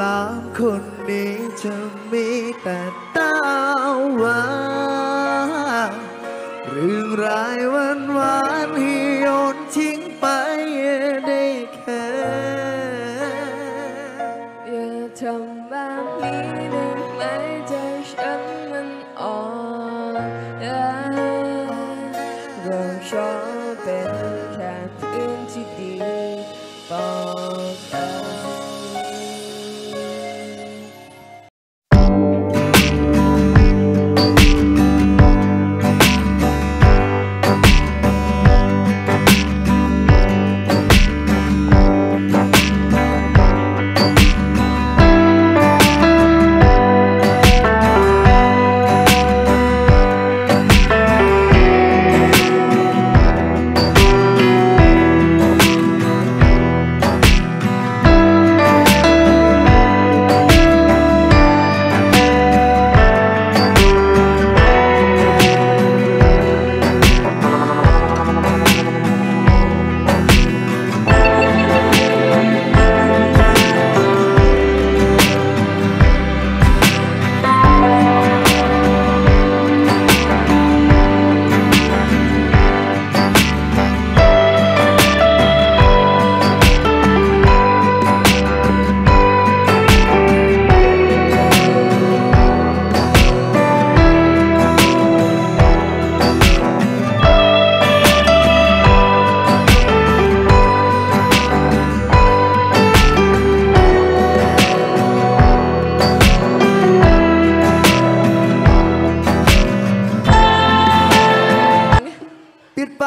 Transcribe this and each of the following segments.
ลามคนนี้จะมีแต่ตาหวาเรื่องรายวันวานให้โยนทิ้งไปได้แค่อย่าทำแบบนี้ได้ไหมใจฉันมันอ่อนแอเราชอบเป็นแค่เพื่อนที่ดีต่อ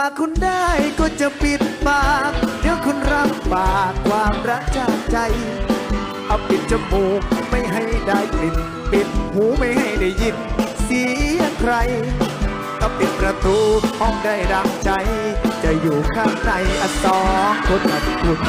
ากคุณได้ก็จะปิดปาก เดี๋ยวคุณรับปากความรักจากใจ เอาปิดจมูกไม่ให้ได้กลิ่น ปิดหูไม่ให้ได้ยิน เสียงใครเอาปิดประตูห้องได้ดังใจ จะอยู่ข้างในอสองคนอันคุณ